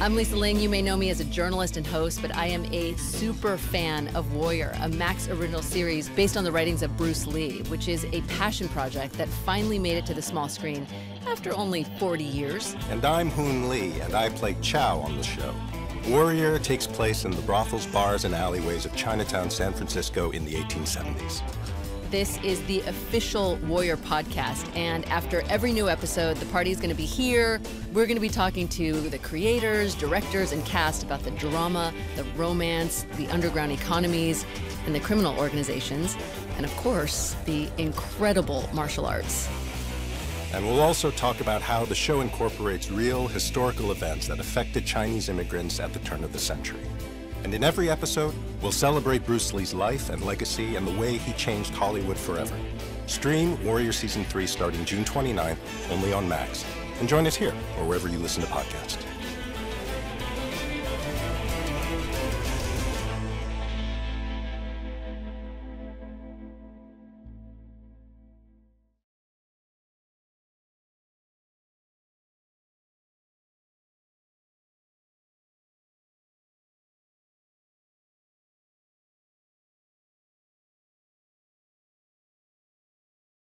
I'm Lisa Ling. You may know me as a journalist and host, but I am a super fan of Warrior, a Max original series based on the writings of Bruce Lee, which is a passion project that finally made it to the small screen after only 40 years. And I'm Hoon Lee, and I play Chao on the show. Warrior takes place in the brothels, bars, and alleyways of Chinatown, San Francisco in the 1870s. This is the official Warrior podcast. And after every new episode, the party is going to be here. We're going to be talking to the creators, directors, and cast about the drama, the romance, the underground economies, and the criminal organizations. And of course, the incredible martial arts. And we'll also talk about how the show incorporates real historical events that affected Chinese immigrants at the turn of the century. And in every episode, we'll celebrate Bruce Lee's life and legacy and the way he changed Hollywood forever. Stream Warrior Season 3 starting June 29th, only on Max. And join us here or wherever you listen to podcasts.